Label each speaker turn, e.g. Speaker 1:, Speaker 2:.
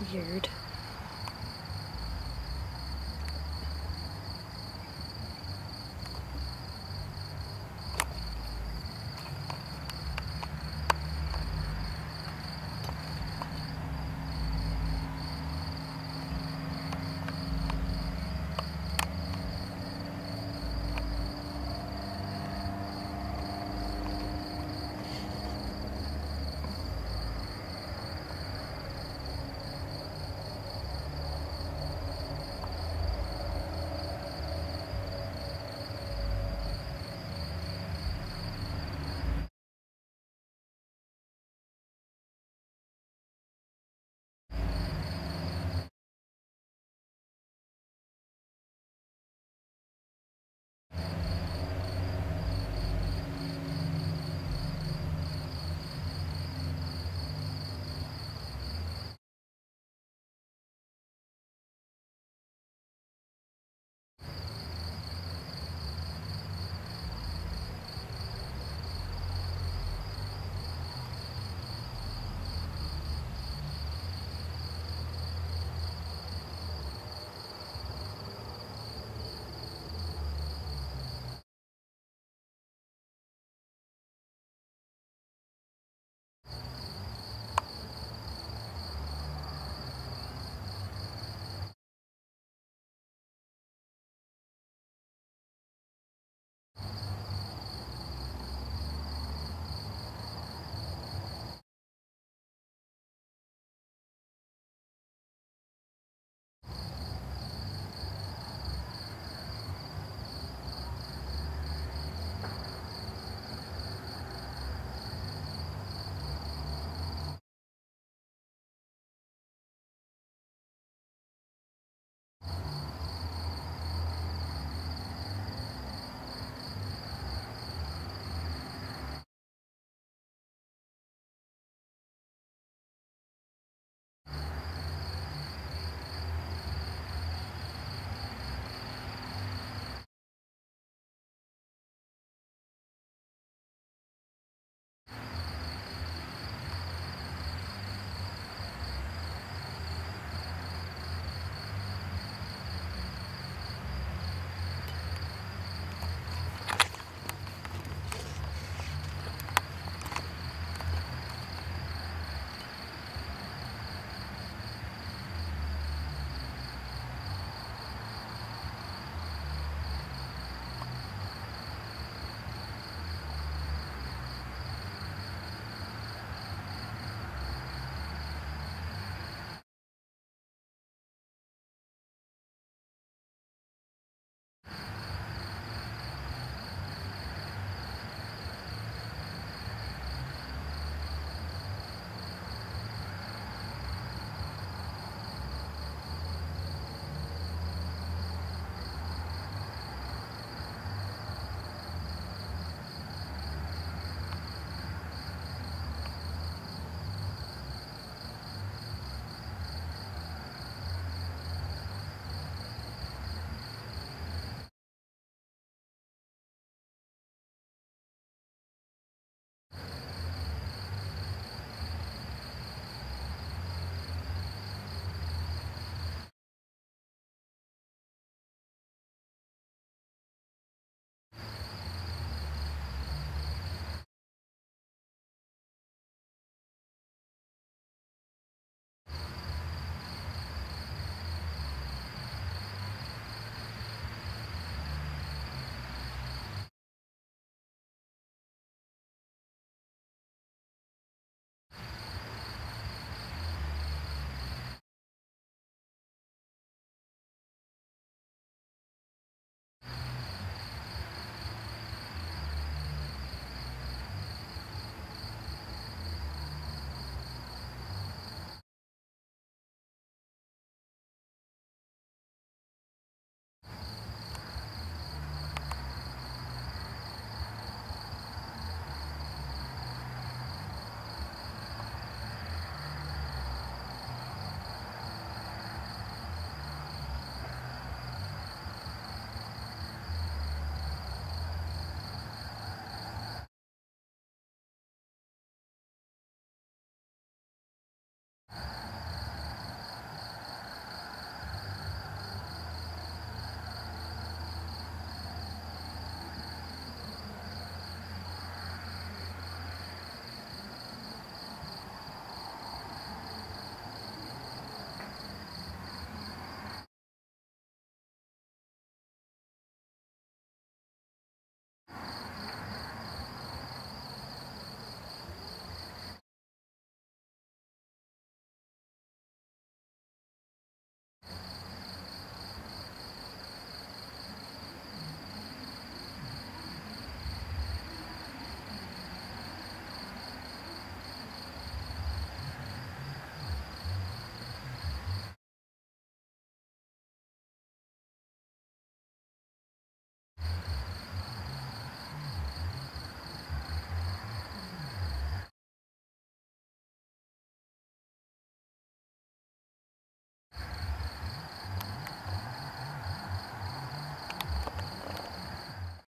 Speaker 1: Weird.